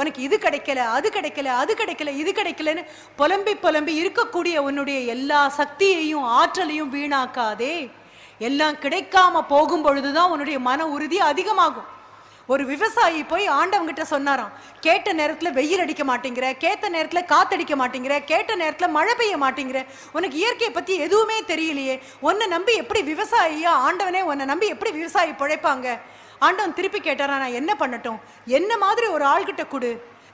உனக்கு இது கிடைக்கல அது கிடைக்கல அது கிடைக்கல இது கிடைக்கலன்னு புலம்பி புலம்பி இருக்கக்கூடிய உன்னுடைய எல்லா சக்தியையும் ஆற்றலையும் வீணாக்காதே. எல்லாம் கிடைக்காம போகும் பொழுதுதான் உன்னுடைய மன உறுதி அதிகமாகும். ஒரு விவசாயி போய் ஆண்டவங்கிட்ட சொன்னாராம் கேட்ட நேரத்தில் வெயில் அடிக்க மாட்டேங்கிற கேட்ட நேரத்தில் காத்தடிக்க மாட்டேங்கிற கேட்ட நேரத்தில் மழை பெய்ய மாட்டேங்கிற உனக்கு இயற்கையை பற்றி எதுவுமே தெரியலையே உன்னை நம்பி எப்படி விவசாயியா ஆண்டவனே உன்னை நம்பி எப்படி விவசாயி பிழைப்பாங்க? ஆண்டவன் திருப்பி கேட்டாரா? நான் என்ன பண்ணட்டும்? என்ன மாதிரி ஒரு ஆள்கிட்ட கொடு.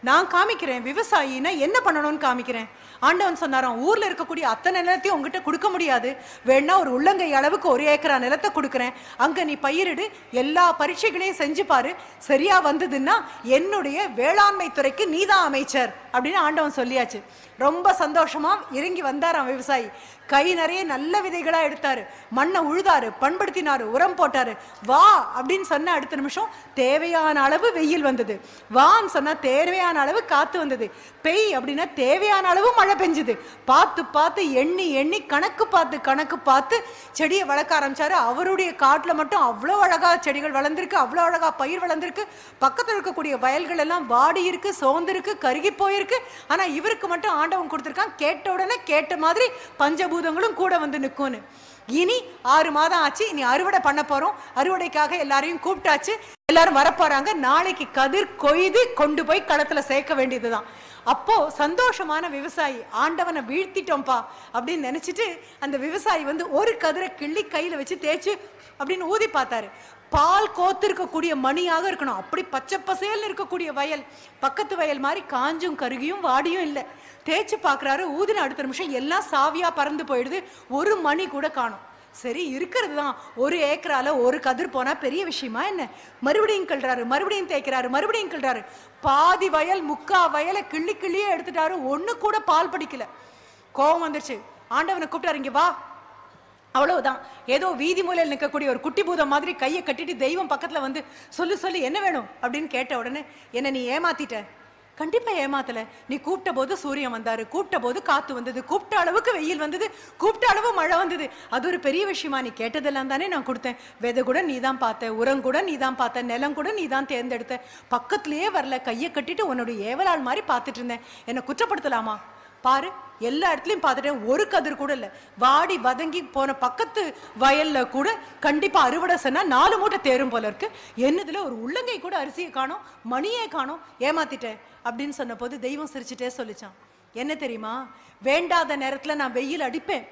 நான் காமிக்கிறேன் விவசாயினா என்ன பண்ணணும்னு காமிக்கிறேன். ஆண்டவன் சொன்னாராம் ஊர்ல இருக்கக்கூடிய அத்தனை நிலத்தையும் உங்ககிட்ட கொடுக்க முடியாது. வேணா ஒரு உள்ளங்கை அளவுக்கு ஒரு ஏக்கரா நிலத்தை கொடுக்குறேன். அங்க நீ பயிரிடு எல்லா பரீட்சைகளையும் செஞ்சு பாரு. சரியா வந்ததுன்னா என்னுடைய வேளாண்மை துறைக்கு நீதான் அமைச்சர் அப்படின்னு ஆண்டவன் சொல்லியாச்சு. ரொம்ப சந்தோஷமா இறங்கி வந்தாராம் விவசாயி. கை நிறைய நல்ல விதைகளா எடுத்தாரு. மண்ணை உழுதாரு பண்படுத்தினாரு உரம் போட்டாரு. வா அப்படின்னு சொன்ன அடுத்த நிமிஷம் தேவையான அளவு வெயில் வந்தது. வான்னு சொன்னா தேவையான அளவு காத்து வந்தது. பெய் அப்படின்னா தேவையான அளவு மழை பெஞ்சுது. பார்த்து பார்த்து எண்ணி எண்ணி கணக்கு பார்த்து கணக்கு பார்த்து செடியை வளர்க்க ஆரம்பிச்சாரு. அவருடைய காட்டுல மட்டும் அவ்வளோ அழகா செடிகள் வளர்ந்துருக்கு அவ்வளோ அழகா பயிர் வளர்ந்துருக்கு. பக்கத்துல இருக்கக்கூடிய வயல்கள் எல்லாம் வாடி இருக்கு சோர்ந்துருக்கு கருகி போயிருக்கு. ஆனா இவருக்கு மட்டும் ஆண்டவன் கொடுத்துருக்கான். கேட்ட உடனே கேட்ட மாதிரி பஞ்சபூதங்களும் கூட வந்து நிற்கும்னு இனி ஆறு மாதம் ஆச்சு. இனி அறுவடை பண்ண போறோம். அறுவடைக்காக எல்லாரையும் கூப்பிட்டாச்சு. எல்லாரும் வரப்போறாங்க. நாளைக்கு கதிர் கொய்து கொண்டு போய் களத்துல சேர்க்க வேண்டியதுதான். அப்போ சந்தோஷமான விவசாயி ஆண்டவனை வீழ்த்திட்டோம்ப்பா அப்படின்னு நினைச்சிட்டு அந்த விவசாயி வந்து ஒரு கதிரை கிள்ளி கையில வச்சு தேய்ச்சு அப்படின்னு ஊதி பார்த்தாரு. பால் கோத்திருக்கக்கூடிய மணியாக இருக்கணும். அப்படி பச்சை பசேல்னு இருக்கக்கூடிய வயல் பக்கத்து வயல் மாதிரி காஞ்சும் கருகியும் வாடியும் இல்லை. தேய்ச்சி பார்க்குறாரு. ஊதின அடுத்த நிமிஷம் எல்லாம் சாவியாக பறந்து போயிடுது. ஒரு மணி கூட காணும். சரி இருக்கிறது தான் ஒரு ஏக்கரால ஒரு கதிர் போனா பெரிய விஷயமா என்ன? மறுபடியும் கிள்றாரு மறுபடியும் தேய்க்கிறாரு மறுபடியும் கிள்றாரு பாதி வயல் முக்கா வயலை கிள்ளி கிள்ளியே எடுத்துட்டாரு. ஒண்ணு கூட பால் படிக்கல. கோவம் வந்துருச்சு. ஆண்டவனை கூப்பிட்டாரு இங்க வா. அவ்வளவுதான். ஏதோ வீதி மூலையில் நிற்கக்கூடிய ஒரு குட்டி பூதம் மாதிரி கையை கட்டிட்டு தெய்வம் பக்கத்துல வந்து சொல்லு சொல்லு என்ன வேணும்? அப்படின்னு கேட்ட உடனே என்ன நீ ஏமாத்திட்ட. கண்டிப்பா ஏமாத்தல. நீ கூப்பிட்ட போது சூரியன் வந்தாரு கூப்பிட்ட போது காத்து வந்தது கூப்பிட்ட அளவுக்கு வெயில் வந்தது கூப்பிட்ட அளவு மழை வந்தது. அது ஒரு பெரிய விஷயமா நீ கேட்டதெல்லாம் தானே நான் கொடுத்தேன். விதை கூட நீ தான் பார்த்த உரம் கூட நீ தான் பார்த்த நிலம் கூட நீ தான் தேர்ந்தெடுத்த. பக்கத்துலயே வரல கையை கட்டிட்டு உன்னோட ஏவலால் மாதிரி பார்த்துட்டு இருந்தேன். என்னை குற்றப்படுத்தலாமா? பாரு எல்லா இடத்துலையும் பார்த்துட்டேன். ஒரு கதிர் கூட இல்லை. வாடி வதங்கி போன பக்கத்து வயல்ல கூட கண்டிப்பாக அறுவடை சொன்னால் நாலு மூட்டை தேரும் போல இருக்கு. என்னதுல ஒரு உள்ளங்கை கூட அரிசியை காணும் மணியே காணும் ஏமாத்திட்டேன் அப்படின்னு சொன்ன போது தெய்வம் சிரிச்சுட்டே சொல்லிச்சான். என்ன தெரியுமா? வேண்டாத நேரத்தில் நான் வெயில் அடிப்பேன்.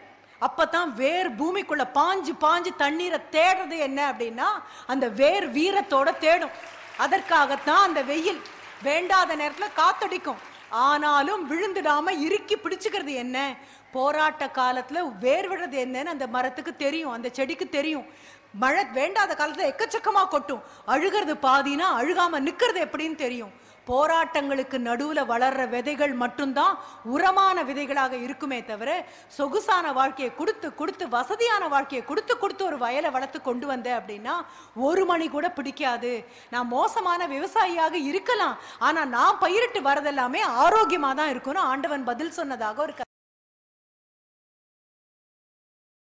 அப்பதான் வேர் பூமிக்குள்ள பாஞ்சு பாஞ்சு தண்ணீரை தேடுறது என்ன அப்படின்னா அந்த வேர் வீரத்தோட தேடும். அதற்காகத்தான் அந்த வெயில். வேண்டாத நேரத்தில் காத்தடிக்கும். ஆனாலும் விழுந்துடாம இறுக்கி பிடிச்சுக்கிறது என்ன? போராட்ட காலத்துல வேர் விடுறது என்னன்னு அந்த மரத்துக்கு தெரியும் அந்த செடிக்கு தெரியும். மழை வேண்டாத காலத்துல எக்கச்சக்கமா கொட்டும். அழுகிறது பாதினா அழுகாம நிக்கிறது எப்படின்னு தெரியும். போராட்டங்களுக்கு நடுவுல வளர்ற விதைகள் மட்டும்தான் உரமான விதைகளாக இருக்குமே தவிர சொகுசான வாழ்க்கையை கொடுத்து கொடுத்து வசதியான வாழ்க்கையை கொடுத்து கொடுத்து ஒரு வயலை வளர்த்து கொண்டு வந்தேன் அப்படின்னா ஒரு மணி கூட பிடிக்காது. நான் மோசமான விவசாயியாக இருக்கலாம். ஆனா நான் பயிரிட்டு வரதெல்லாமே ஆரோக்கியமா தான் இருக்கும்னு ஆண்டவன் பதில் சொன்னதாக ஒரு